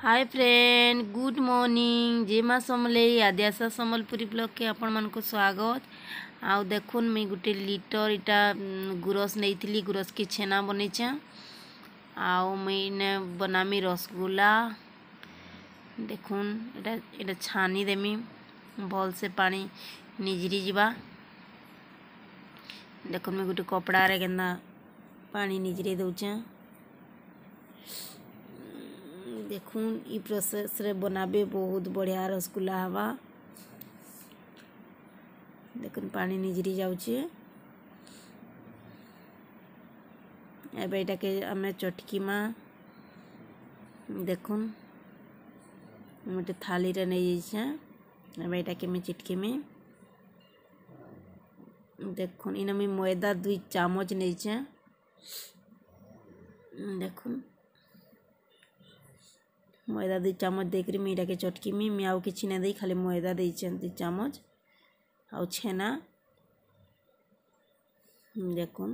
hi friend good morning जेमा समलेई Adyasha Sambalpuri blog के आपण को स्वागत आउ देखुन मुई गोटे लिटर इटा गुरस नहीं गुरस के छेना बनईचे आउ मुई बनामी रसगुल्ला देखुन इटा इटा छानी देमी भल से पानी निजरी जीवा देखुन मुई गोटे रे के पानी निजरी दूचे देख इ प्रोसेस रे बनाबे बहुत बढ़िया रसगुल्ला हवा देख पानी निजरी जाउचे एबे के हमें चटकी मा देखून मते थाली रे नै जेछे एबे एटा के में चिटकी में देखून इने में मैदा दुई चामच नै छे देखून ময়দা দুই চামচ দিয়ে মেয়েটাকে চটকি মি মিয়াওকে ছিনে দিই খালি ময়দা দিয়েছেন দুই চামচ আর ছেনা দেখুন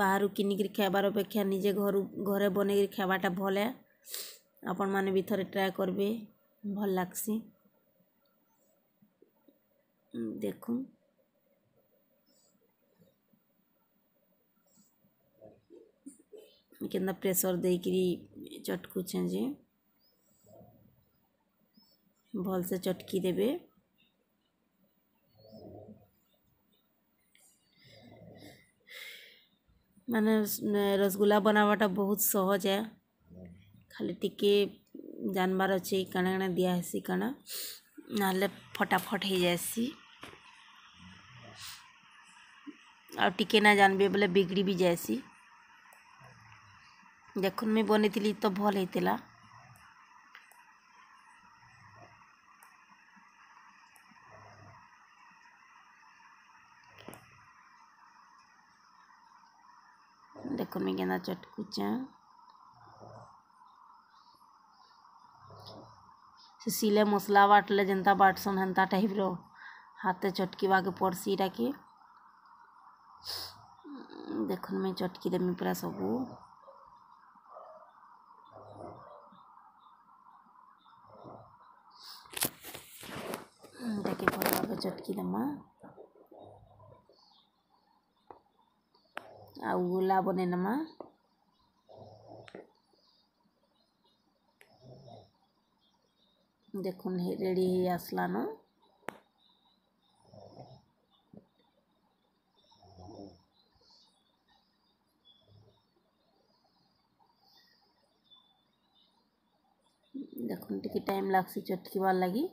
ବାହାରୁ କିଣିକିରି ଖାଇବାର ଅପେକ୍ଷା ନିଜେ ଘରୁ ଘରେ ବନେଇକିରି ଖାଇବାଟା ଭଲ ଆପଣମାନେ ବି ଥରେ ଟ୍ରାଏ କରିବେ ଭଲ ଲାଗ୍ସି ଦେଖୁନ୍ के प्रेसर दे कि चटकुचे भलसे चटकी देवे मान रसगुल्ला बनावाटा बहुत सहज है खाली टिके जानबार अच्छे कण कण दिहसी कण ना फटाफट हो जासी आ टिके ना जानबे बोले बिगड़ी भी जाएसी देख मुई बन तो भल होता देख मैं गेंदा चटकुचा सिले मसला बाटले जेनता बाटसन हेन्ता टाइप रो हाथे चटकीवा के पड़सी देख मैं चटकी देमी पूरा सबू चटकीदमा आ गोला बने नमा देखुन रेडी ही आसलानो टाइम लगसी चटकी लगी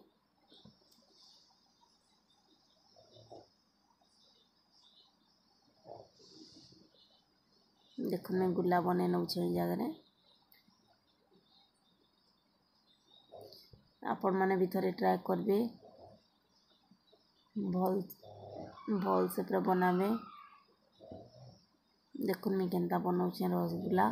দেখুন আমি ଗୁଲା ବନେଇ ନେଉଛି ଏଇ ଜାଗାରେ ଆପଣମାନେ ବି ଥରେ ଟ୍ରାଏ କରିବେ ଭଲ ଭଲସେ ପୁରା ବନାବେ ଦେଖୁନ୍ ମୁଇଁ କେନ୍ତା ବନଉଛେଁ ରସଗୁଲା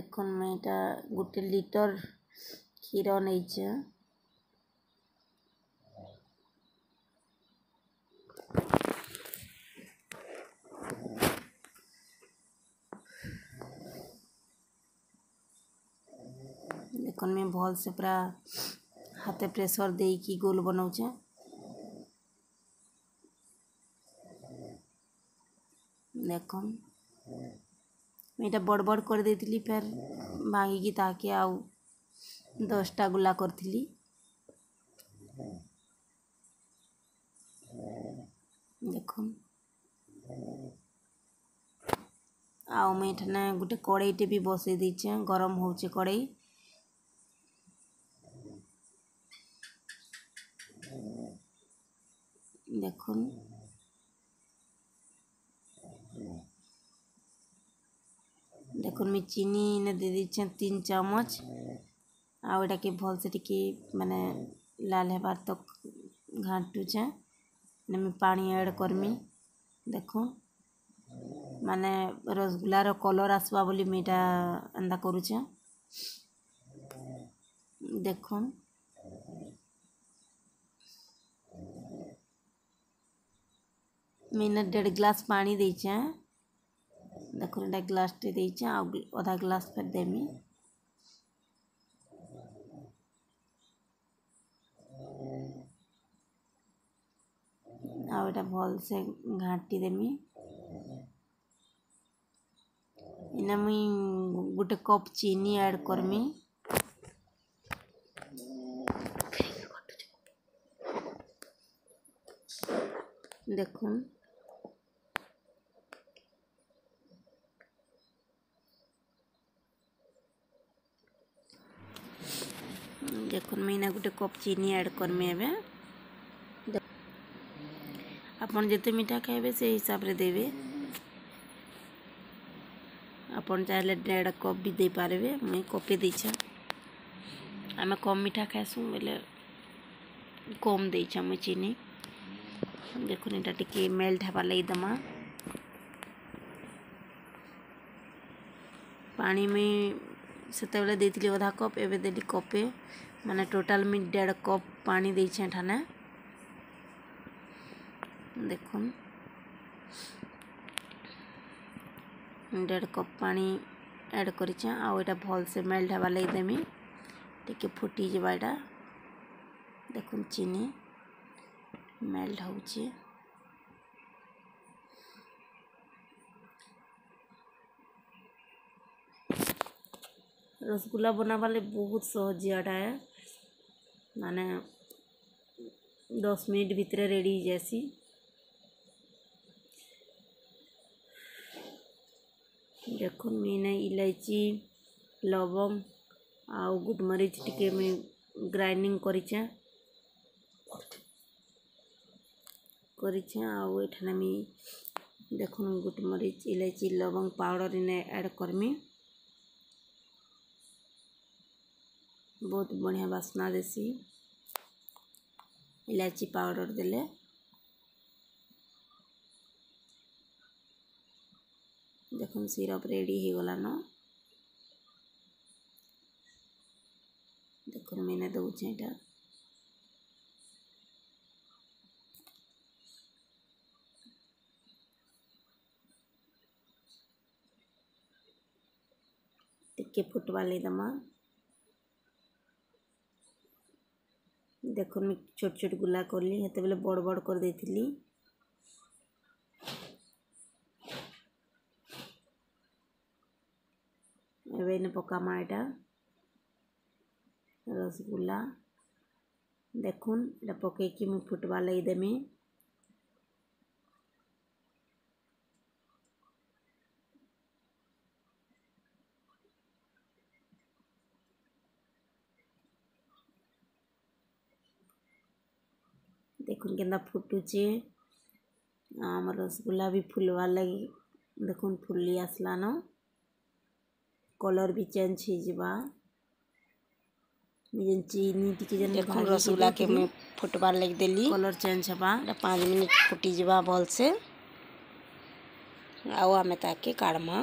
দেখুন মুଇଁ এটা ଗୋଟେ ଲିଟର नहीं ନେଇଛେ देखन मैं भल से पूरा हाथ प्रेसर दे कि गोल बनाऊचे देख मुझे तो बड़ बड़ कर दे फिर भांगिकी ताके आउ দশটা ଗୁଲା କରିଥିଲି দেখুন ଆଉ ମୁଇଁ ଏଠାନେ ଗୋଟେ କଡ଼େଇଟେ ବି ବସେଇ ଦେଇଛେ ଗରମ ହେଉଛି କଡ଼େଇ ଦେଖୁନ୍ ଦେଖୁନ୍ ମୁଇଁ ଚିନି এনে ଦେଇ দিচ্ছেন তিন চামচ ଆଉ ଏଇଟାକି ଭଲ୍ସେ ଟିକେ ମାନେ ଲାଲ୍ ହେବାର୍ ତକ୍ ଘାଣ୍ଟୁଛେଁ ନେ ମୁଇଁ ପାଣି ଆଡ଼୍ କର୍ମି ଦେଖୁନ୍ ମାନେ ରସଗୁଲ୍ଲାର କଲର୍ ଆସ୍ବା ବୋଲି ମୁଇଁ ଇଟା ଏନ୍ତା କରୁଛେଁ ଦେଖୁନ୍ ମୁଇଁ ଇନେ ଦେଢ଼ ଗ୍ଲାସ୍ ପାଣି ଦେଇଛେଁ ଦେଖୁନ୍ ଇଟା ଗ୍ଲାସ୍ଟେ ଦେଇଛେଁ ଆଉ ଅଧା ଗ୍ଲାସ୍ ଫେର୍ ଦେମି ଆଉ ଏଇଟା ଭଲସେ ଘାଣ୍ଟି ଦେମି ଇନା ମୁଇଁ ଗୋଟେ କପ୍ ଚିନି ଆଡ଼୍ କର୍ମି দেখুন দেখুন মুই না ଗୋଟେ କପ୍ ଚିନି ଆଡ଼୍ କର୍ମି ଏବେ ଆପଣ ଯେତେ ମିଠା ଖାଇବେ ସେଇ ହିସାବରେ ଦେବେ ଆପଣ ଚାହିଁଲେ ଦେଢ଼ କପ୍ ବି ଦେଇପାରିବେ ମୁଇଁ କପେ ଦେଇଛେ ଆମେ କମ୍ ମିଠା ଖାଏସୁଁ ବୋଇଲେ କମ୍ ଦେଇଛେ ମୁଇଁ ଚିନି ଦେଖୁନ୍ ଏଇଟା ଟିକେ ମେଲ୍ଟ ହେବାର୍ ଲାଗି ଦେମା ପାଣି ମୁଇଁ ସେତେବେଳେ ଦେଇଥିଲି ଅଧା କପ୍ ଏବେ ଦେଲି କପେ ମାନେ ଟୋଟାଲ୍ ମୁଇଁ ଦେଢ଼ କପ୍ ପାଣି ଦେଇଛେ ଏଠାନେ देख डेढ़ कप पा एड कर भलसे मेल्ट हवा लगे देमी टी फुटी जावाटा देख चीनी मेल्ट हो रसगुल्ला बनाबा ले बहुत सहज जटा है मान दस मिनिट भाई रेडी দেখুন मैंने इलायची লবঙ্গ আর গুড়মরিচ টিকে আমি গ্রাইন্ডিং করিছে করিছে আর এখানে আমি দেখুন গুড়মরিচ ইলাইচি লবঙ্গ পাউডার এনে অ্যাড করমি ବହୁତ ବଢ଼ିଆ ବାସ୍ନା ଦେସି ଇଲାଚି ପାଉଡ଼ର ଦେଲେ দেখুন সিরপ রেডি হয়েগলান দেখুন মিনে দেছে এটা টিকি ফুটবালিদমা দেখুন ছোট ছোট গুলা করলি সেতবে বড় বড় করে ভেনে পকা মা এটা রসগোল্লা দেখুন এটা পকাইকি মু ফুটবার লাগি দেমি দেখুন কেনা ফুটুছে আমার রসগোল্লা বি ফুলবার লাগি দেখুন ফুললি আসলানো କଲର୍ ବି ଚେଞ୍ଜ ହେଇଯିବା ଯେନ୍ ଚିନି ଟିକେ ଯେନ୍ ଦେଖୁନ୍ ରସଗୁଲ୍ଲାକେ ମୁଇଁ ଫୁଟ୍ବାର୍ ଲାଗି ଦେଲି କଲର୍ ଚେଞ୍ଜ ହେବା ପାଞ୍ଚ ମିନିଟ୍ ଫୁଟିଯିବା ଭଲ୍ସେ ଆଉ ଆମେ ତାକେ କାଢ଼ମା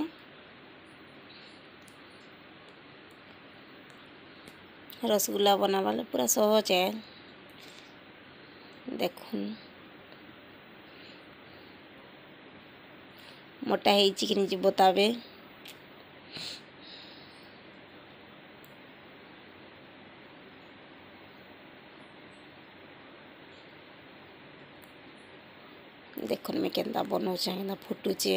ରସଗୁଲ୍ଲା ବନାବାର୍ ଲାଗି ପୁରା ସହଜ ଏ ଦେଖୁନ୍ ମୋଟା ହେଇଛି କି ନିଜେ ବତାବେ ಕೆಂದ ಬೊನ ಚಂದ ಫುಟುಚೆ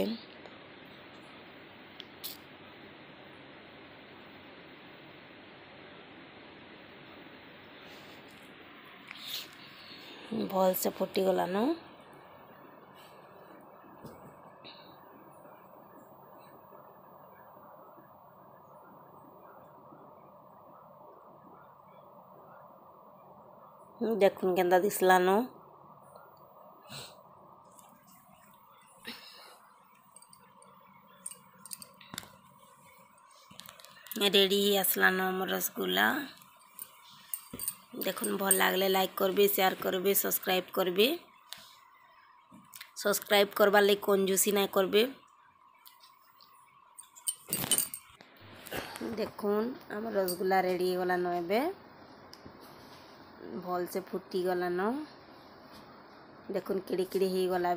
ଭଲସେ ଫୁଟିଗଲାନ ଦେଖୁନ୍ କେନ୍ତା ଦିଶଲାନ রেডি হয়ে আসলাম আমার রসগোল্লা দেখুন ভাল লাগলে লাইক করবে শেয়ার করবে সবসক্রাইব করবে সবসক্রাইব করবার লাগে কঞ্জুসি নাই করবে দেখুন আমার রসগোল্লা রেডি হয়ে গলানো এবে ভালসে ফুটি গলানো দেখুন কেড়ে কেড়ে হয়ে গলা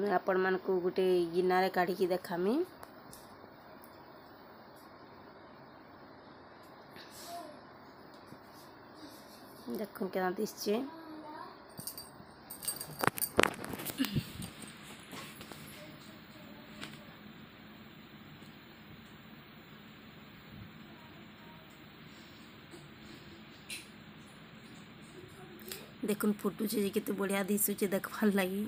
ମୁଇଁ ଆପଣମାନଙ୍କୁ ଗୋଟେ ଗିନାରେ କାଢ଼ିକି ଦେଖାମି দেখুন কেন দিচ্ছে দেখুন ফুটুছে যে কেতে বড়িয়া দিশুছে দেখবার লাগি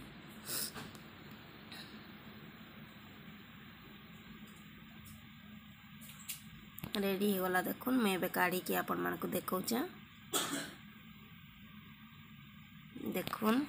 रेडी होगा देख मे काढ़ी आपण मानक देखा देख